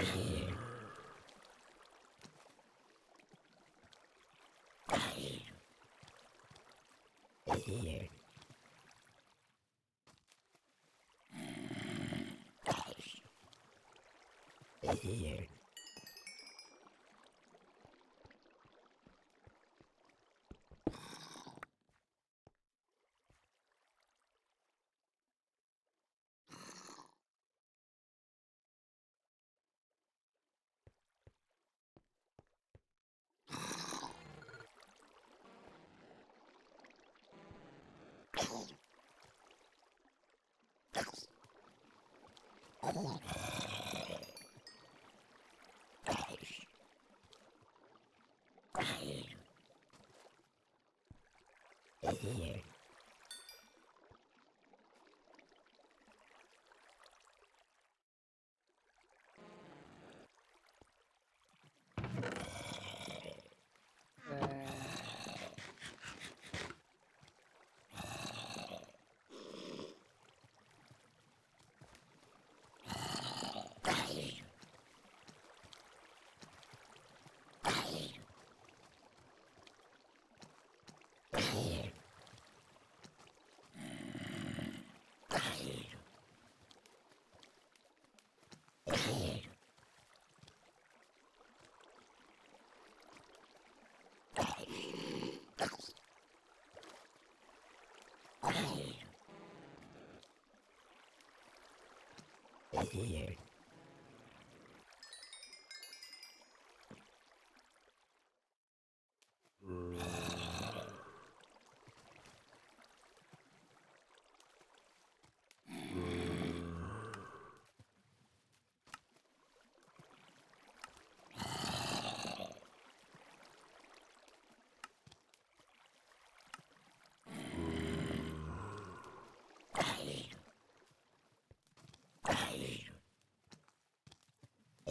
here. Here. Yeah.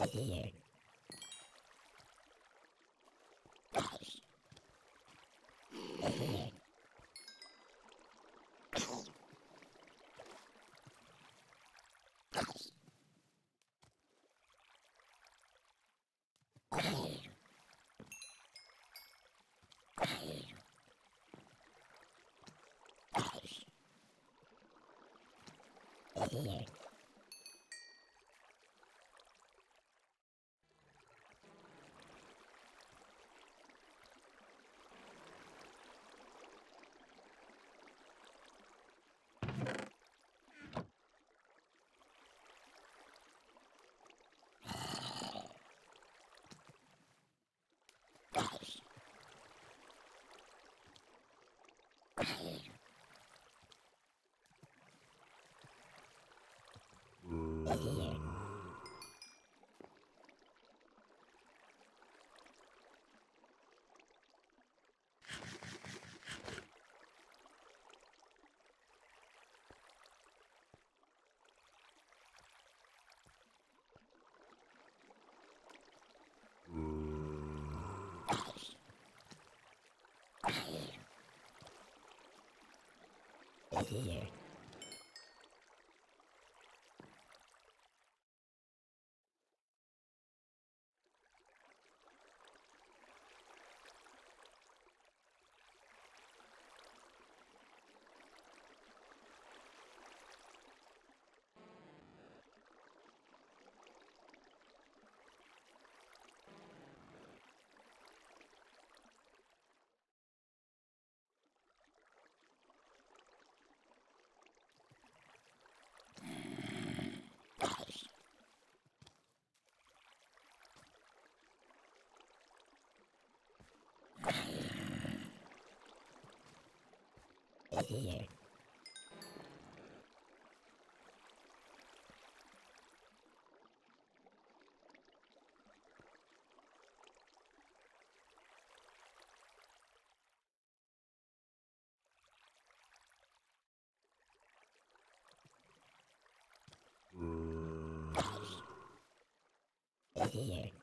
Here. Here. Here. Here. Hmm. Here.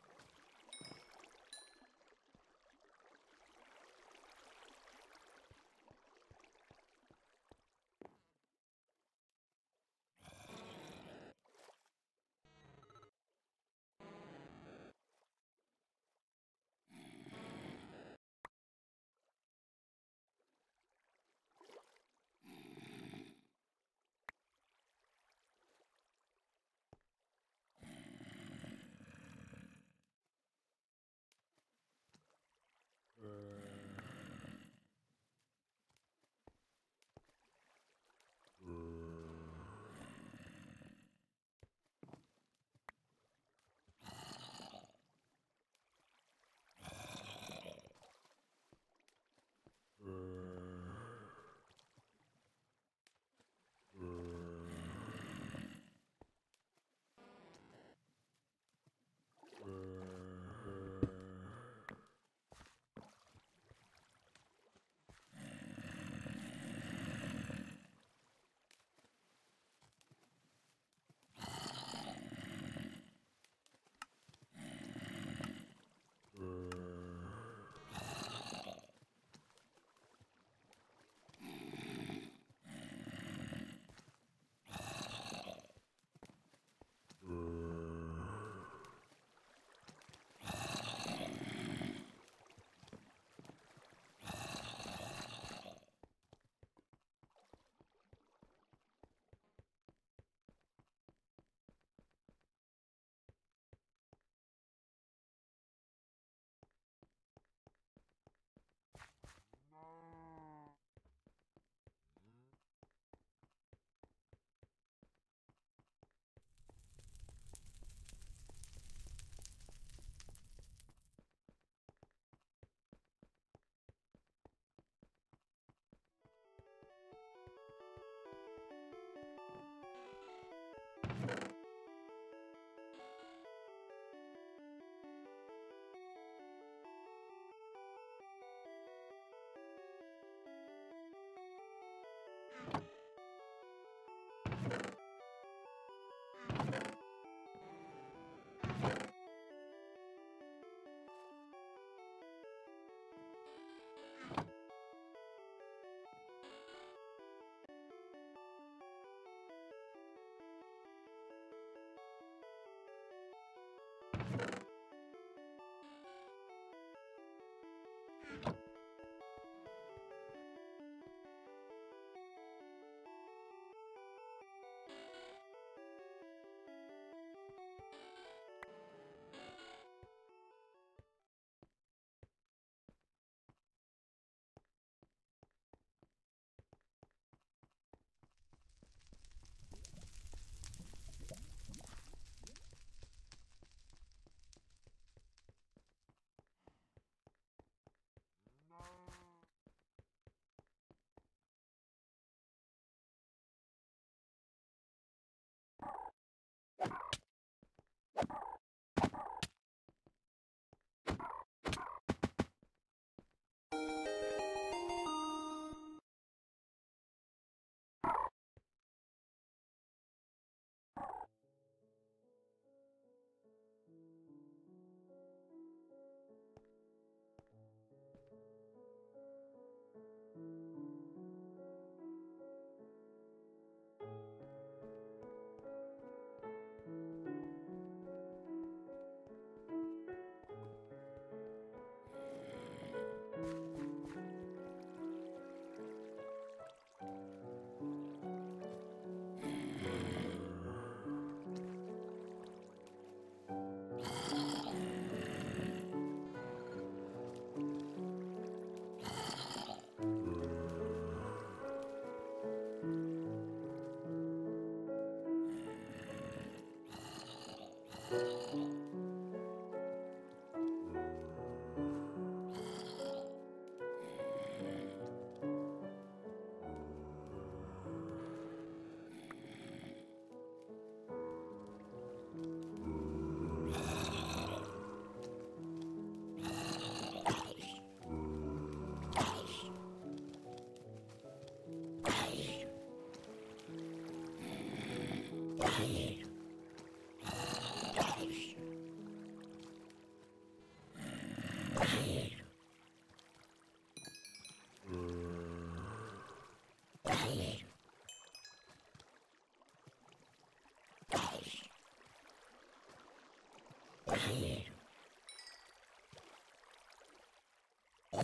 Here.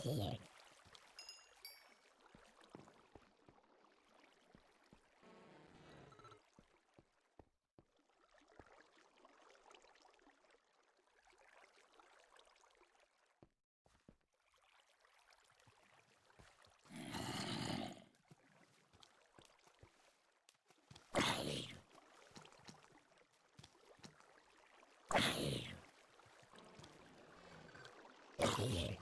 Here. Here.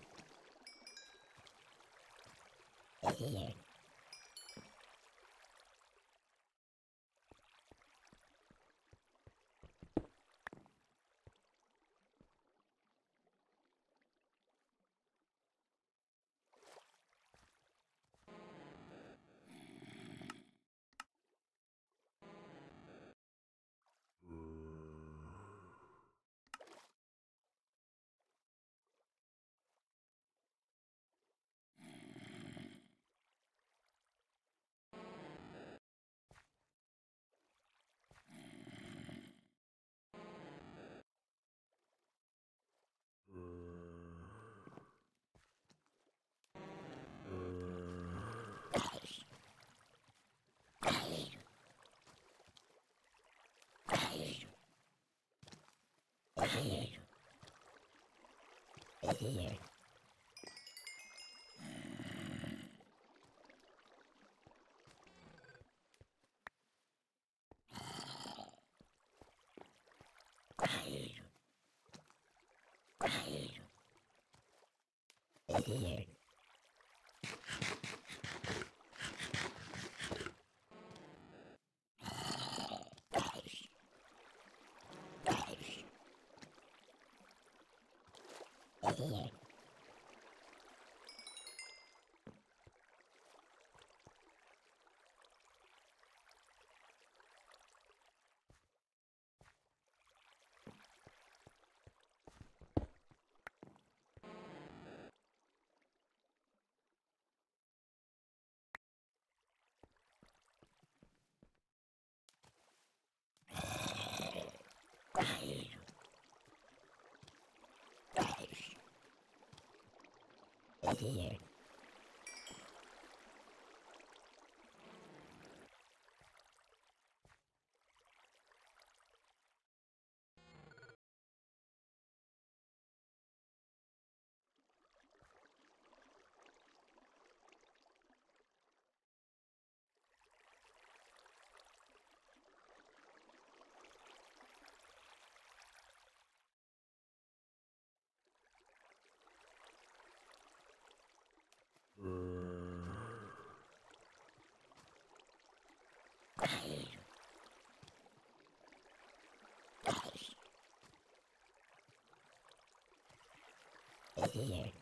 Here. Here. Here. Here.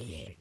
Here.